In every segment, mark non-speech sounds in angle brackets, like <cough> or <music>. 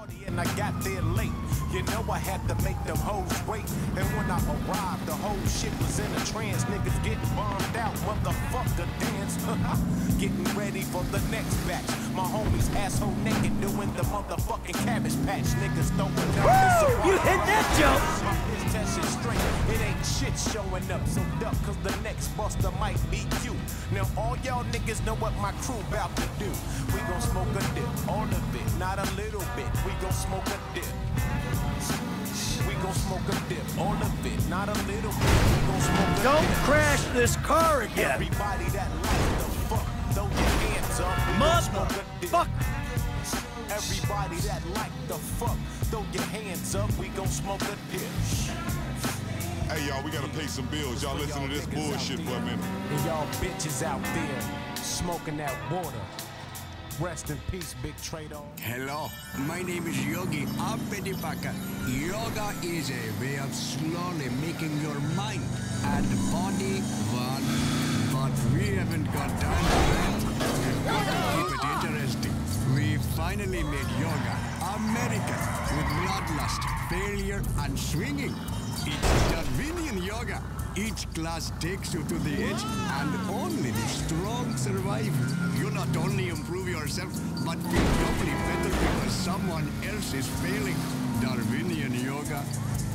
party and I got there late. You know I had to make them hoes wait. And when I arrived, the whole shit was in a trance. Niggas getting bombed out, motherfucker dance. <laughs> getting ready for the next batch. My homies asshole naked doing the motherfucking cabbage patch. Niggas throwing up. You hit that joke. It's that shit straight. It ain't shit showing up. So duck, cause the next buster might be you. Now all y'all niggas know what my crew about to do. We gon' smoke all of it, not a little bit. We gon' smoke a dip. We gon' smoke a dip, all of it, not a little bit. We gon' smoke a Don't dip. crash this car again. Everybody that like the fuck, throw your hands up. We gon' smoke a dip. Motherfucker. Everybody that like the fuck, throw your hands up. We gon' smoke a dip. Hey, y'all, we gotta pay some bills. Y'all listen to this bullshit for a minute. And y'all bitches out there smoking that water. Rest in peace, big trade-off. Hello, my name is Yogi Abedipaka. Yoga is a way of slowly making your mind and body one. But we haven't got time for that. Keep it interesting. We finally made yoga American with bloodlust, failure, and swinging. It's Darwinian yoga. Each class takes you to the edge, and only the strong survive. You not only improve yourself, but feel doubly better because someone else is failing. Darwinian yoga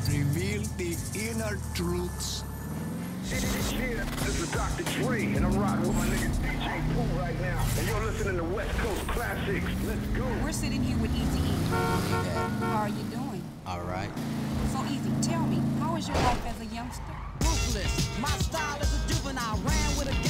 reveal the inner truths. Yeah, this is Dr. Dre, and I'm rocking with my nigga DJ Pooh right now. And you're listening to West Coast Classics. Let's go. We're sitting here with Eazy How are you doing? All right. So Eazy, tell me, how is your life as a youngster? My style is a juvenile, ran with a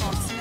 I'll